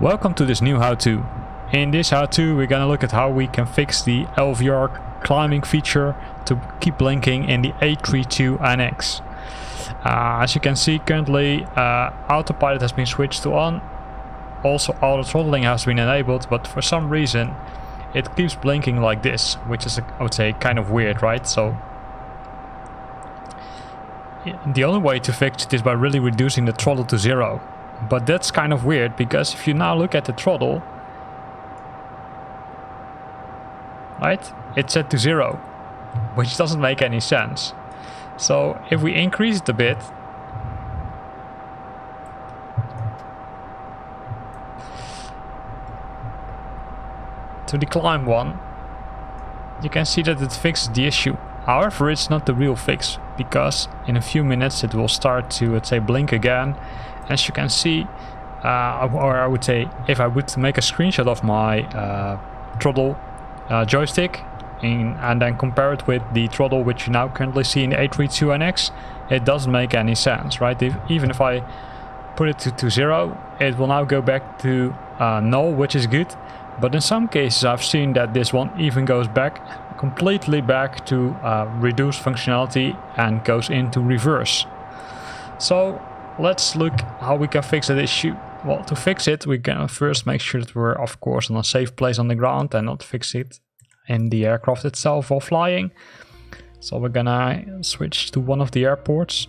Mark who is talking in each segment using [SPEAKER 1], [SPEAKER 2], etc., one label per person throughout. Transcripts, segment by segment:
[SPEAKER 1] Welcome to this new how-to. In this how-to we're gonna look at how we can fix the LVR climbing feature to keep blinking in the A32NX. Uh, as you can see currently uh, autopilot has been switched to on, also auto throttling has been enabled but for some reason it keeps blinking like this which is I would say kind of weird right so the only way to fix it is by really reducing the throttle to zero but that's kind of weird because if you now look at the throttle, right, it's set to zero, which doesn't make any sense. So if we increase it a bit, to the climb one, you can see that it fixes the issue. However, it's not the real fix because in a few minutes it will start to, let's say, blink again as you can see, uh, or I would say if I would make a screenshot of my uh, throttle uh, joystick in, and then compare it with the throttle which you now currently see in the A32NX, it doesn't make any sense, right? If, even if I put it to, to zero, it will now go back to uh, null, which is good. But in some cases I've seen that this one even goes back completely back to uh, reduced functionality and goes into reverse. So let's look how we can fix that issue. Well, to fix it, we can first make sure that we're, of course, on a safe place on the ground and not fix it in the aircraft itself while flying. So we're gonna switch to one of the airports.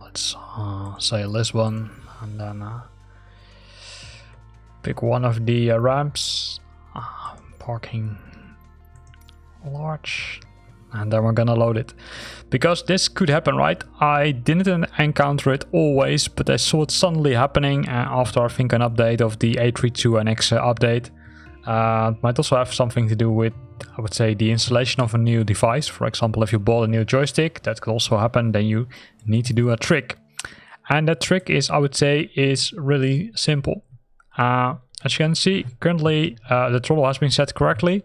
[SPEAKER 1] Let's uh, say Lisbon and then uh, pick one of the uh, ramps. Uh, parking large. And then we're gonna load it. Because this could happen right? I didn't encounter it always but i saw it suddenly happening uh, after i think an update of the a32nx update. Uh, might also have something to do with i would say the installation of a new device. For example if you bought a new joystick that could also happen then you need to do a trick. And that trick is i would say is really simple. Uh, as you can see currently uh, the throttle has been set correctly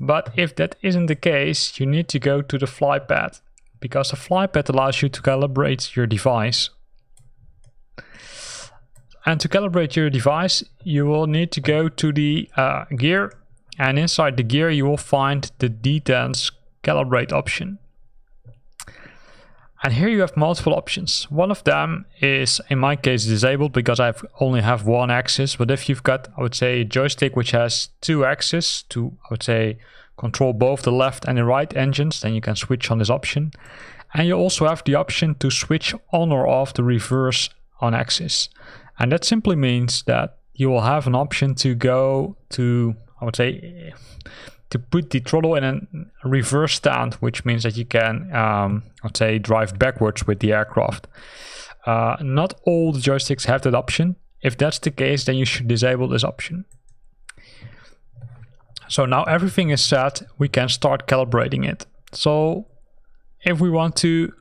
[SPEAKER 1] but if that isn't the case, you need to go to the flypad because the flypad allows you to calibrate your device. And to calibrate your device, you will need to go to the uh, gear and inside the gear you will find the detents calibrate option. And here you have multiple options. One of them is, in my case, disabled because I only have one axis. But if you've got, I would say, a joystick which has two axes to, I would say, control both the left and the right engines, then you can switch on this option. And you also have the option to switch on or off the reverse on axis. And that simply means that you will have an option to go to, I would say, to put the throttle in a reverse stand, which means that you can, um, let's say, drive backwards with the aircraft. Uh, not all the joysticks have that option. If that's the case, then you should disable this option. So now everything is set, we can start calibrating it. So if we want to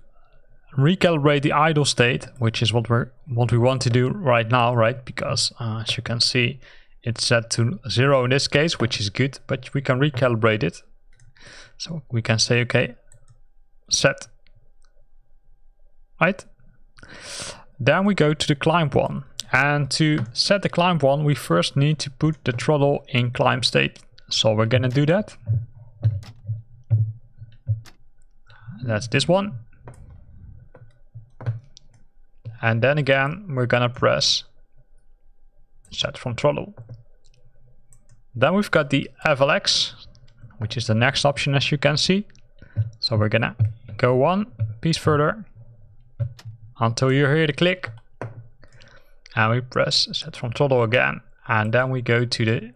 [SPEAKER 1] recalibrate the idle state, which is what we're what we want to do right now, right? Because uh, as you can see, it's set to zero in this case, which is good, but we can recalibrate it. So we can say, okay, set, right? Then we go to the climb one. And to set the climb one, we first need to put the throttle in climb state. So we're gonna do that. That's this one. And then again, we're gonna press set from throttle. Then we've got the FLX, which is the next option as you can see. So we're gonna go one piece further until you hear the click. And we press set from throttle again. And then we go to the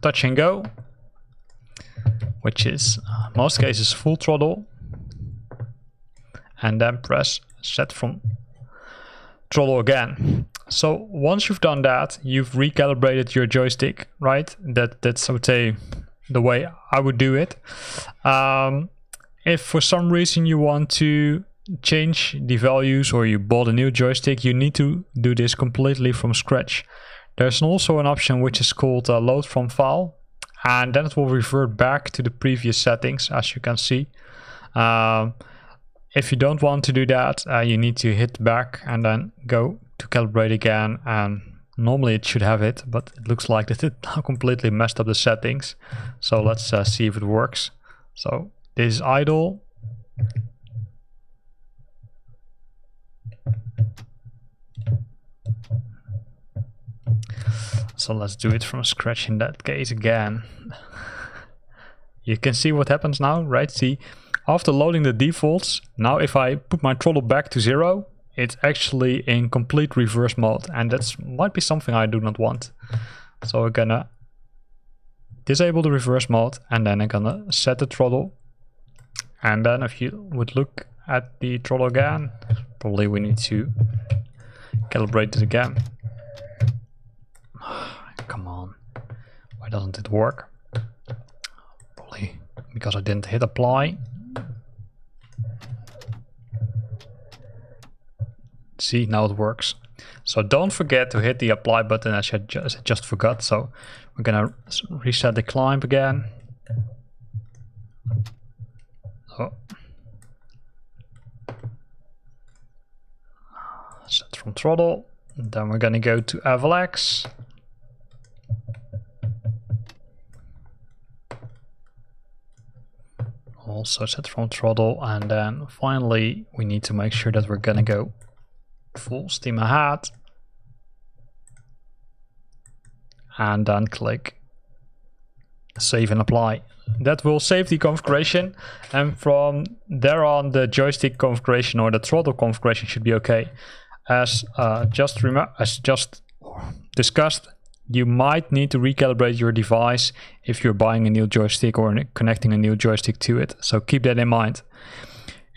[SPEAKER 1] touch and go, which is uh, most cases full throttle. And then press set from throttle again. So once you've done that, you've recalibrated your joystick, right? That that's I would say the way I would do it. Um, if for some reason you want to change the values or you bought a new joystick, you need to do this completely from scratch. There's also an option which is called uh, load from file, and then it will revert back to the previous settings, as you can see. Um, if you don't want to do that, uh, you need to hit back and then go to calibrate again and normally it should have it but it looks like that it now completely messed up the settings. So let's uh, see if it works. So this is idle. So let's do it from scratch in that case again. You can see what happens now right? See after loading the defaults now if I put my throttle back to zero it's actually in complete reverse mode and that might be something I do not want. So we're gonna disable the reverse mode and then I'm gonna set the throttle. And then if you would look at the throttle again probably we need to calibrate it again. Come on. Why doesn't it work? Probably because I didn't hit apply See, now it works. So don't forget to hit the apply button as I just, just forgot. So we're gonna reset the climb again. Oh. Set from throttle. And then we're gonna go to FLX. Also set from throttle and then finally we need to make sure that we're gonna go full steam ahead. And then click save and apply. That will save the configuration. And from there on the joystick configuration or the throttle configuration should be okay. As uh, just as just discussed you might need to recalibrate your device if you're buying a new joystick or connecting a new joystick to it. So keep that in mind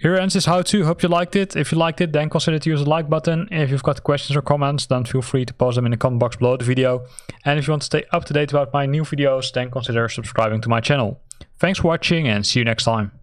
[SPEAKER 1] here ends this how-to. Hope you liked it. If you liked it, then consider to use the like button. If you've got questions or comments, then feel free to post them in the comment box below the video. And if you want to stay up to date about my new videos, then consider subscribing to my channel. Thanks for watching and see you next time.